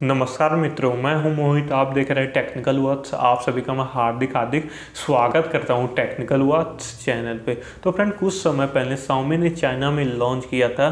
नमस्कार मित्रों, मैं हूँ मोहित। आप देख रहे हैं टेक्निकल वर्ड्स आप सभी का मैं हार्दिक हार्दिक स्वागत करता हूँ टेक्निकल वर्ड्स चैनल पे। तो फ्रेंड कुछ समय पहले सौमी ने चाइना में लॉन्च किया था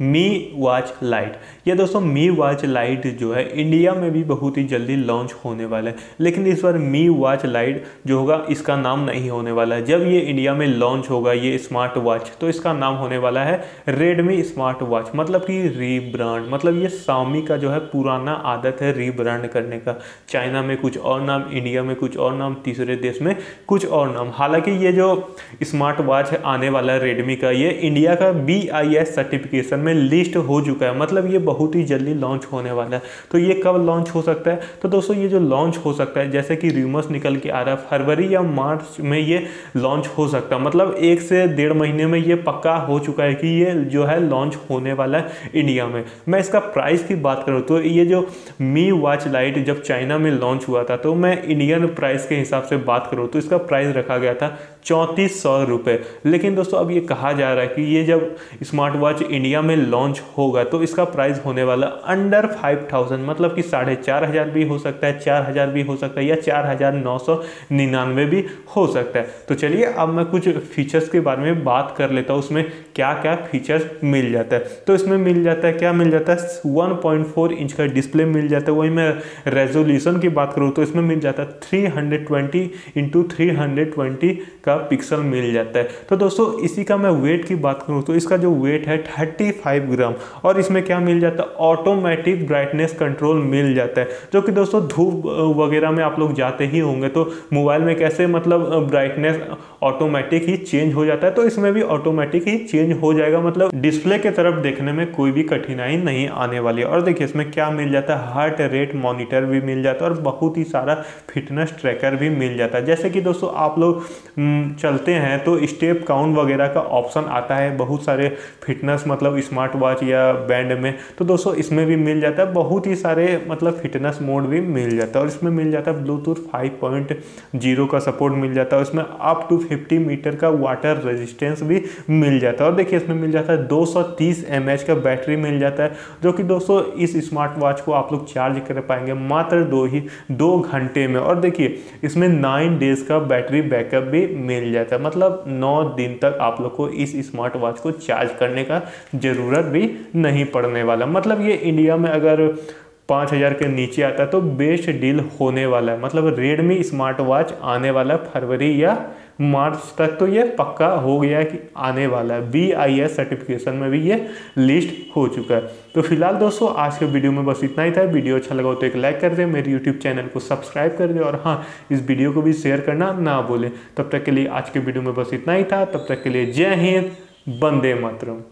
मी वॉच लाइट। ये दोस्तों, मी वॉच लाइट जो है, इंडिया में भी बहुत ही जल्दी लॉन्च होने वाला है। लेकिन इस बार मी वॉच लाइट जो होगा, इसका नाम नहीं होने वाला है। जब ये इंडिया में लॉन्च होगा, ये स्मार्ट वॉच तो इसका नाम होने वाला है रेडमी स्मार्ट वॉच मतलब कि रीब्रांड मतलब ये सामी का जो है, पुराना आदत है रीब्रांड करने का। चाइना में कुछ और नाम इंडिया में कुछ और नाम, तीसरे देश में कुछ और नाम। हालाँकि ये जो स्मार्ट वॉच आने वाला है रेडमी का, ये इंडिया का BIS सर्टिफिकेशन में लिस्ट हो चुका है। मतलब ये बहुत ही जल्दी लॉन्च होने वाला है। तो ये कब लॉन्च हो सकता है? तो दोस्तों, ये जो लॉन्च हो सकता है, जैसे कि रूमर्स निकल के आ रहा है, फरवरी या मार्च में ये लॉन्च हो सकता है। मतलब एक से डेढ़ महीने में ये पक्का हो चुका है कि ये जो है लॉन्च होने वाला है इंडिया में। मैं इसका प्राइस की बात करूँ तो ये जो मी वॉच लाइट जब चाइना में लॉन्च हुआ था तो मैं इंडियन प्राइस के हिसाब से बात करूँ तो इसका प्राइस रखा गया था चौंतीस सौ रुपये लेकिन दोस्तों, अब ये कहा जा रहा है कि ये जब स्मार्ट वॉच इंडिया में लॉन्च होगा तो इसका प्राइस होने वाला अंडर फाइव थाउज़ेंड मतलब कि साढ़े चार हज़ार भी हो सकता है, चार हज़ार भी हो सकता है या चार हज़ार नौ सौ निन्यानवे भी हो सकता है। तो चलिए, अब मैं कुछ फीचर्स के बारे में बात कर लेता हूँ, उसमें क्या क्या फीचर्स मिल जाता है। तो इसमें मिल जाता है, क्या मिल जाता है? वन पॉइंट फोर इंच का डिस्प्ले मिल जाता है, वही मैं रेजोल्यूशन की बात करूँ तो इसमें मिल जाता है थ्री हंड्रेड का पिक्सल मिल जाता है। तो दोस्तों, इसी का मैं वेट की बात करूँ तो इसका जो वेट है थर्टी फाइव ग्राम और इसमें क्या मिल जाता है? ऑटोमेटिक ब्राइटनेस कंट्रोल मिल जाता है। जो कि दोस्तों धूप वगैरह में आप लोग जाते ही होंगे तो मोबाइल में कैसे मतलब ब्राइटनेस ऑटोमेटिक ही चेंज हो जाता है तो इसमें भी ऑटोमेटिक ही चेंज हो जाएगा। मतलब डिस्प्ले के तरफ़ देखने में कोई भी कठिनाई नहीं आने वाली है। और देखिए, इसमें क्या मिल जाता है? हार्ट रेट मॉनिटर भी मिल जाता है और बहुत ही सारा फिटनेस ट्रैकर भी मिल जाता है। जैसे कि दोस्तों आप लोग चलते हैं तो स्टेप काउंट वगैरह का ऑप्शन आता है। बहुत सारे फिटनेस मतलब स्मार्ट वॉच या बैंड में तो दोस्तों इसमें भी मिल जाता है, बहुत ही सारे मतलब फिटनेस मोड भी मिल जाता है, और इसमें मिल जाता है ब्लूटूथ 5.0 का सपोर्ट मिल जाता है इसमें अप टू 50 मीटर का वाटर रेजिस्टेंस भी मिल जाता है, और देखिए इसमें मिल जाता है 230 mAh का बैटरी मिल जाता है, जो कि दोस्तों इस स्मार्ट वॉच को आप लोग चार्ज कर पाएँगे मात्र दो ही, दो घंटे में, और देखिए इसमें नाइन डेज़ का बैटरी बैकअप भी मिल जाता है मतलब नौ दिन तक आप लोग को इस स्मार्ट वॉच को चार्ज करने का ज़रूरत भी नहीं पड़ने वाला। मतलब ये इंडिया में अगर पाँच हज़ार के नीचे आता है तो बेस्ट डील होने वाला है। मतलब रेडमी स्मार्ट वॉच आने वाला है फरवरी या मार्च तक। तो ये पक्का हो गया है कि आने वाला है। बी आई एस सर्टिफिकेशन में भी ये लिस्ट हो चुका है। तो फ़िलहाल दोस्तों, आज के वीडियो में बस इतना ही था। वीडियो अच्छा लगा तो एक लाइक कर दें, मेरे यूट्यूब चैनल को सब्सक्राइब कर दें और हाँ इस वीडियो को भी शेयर करना ना भूलें। तब तक के लिए आज के वीडियो में बस इतना ही था। तब तक के लिए जय हिंद बंदे मातरम।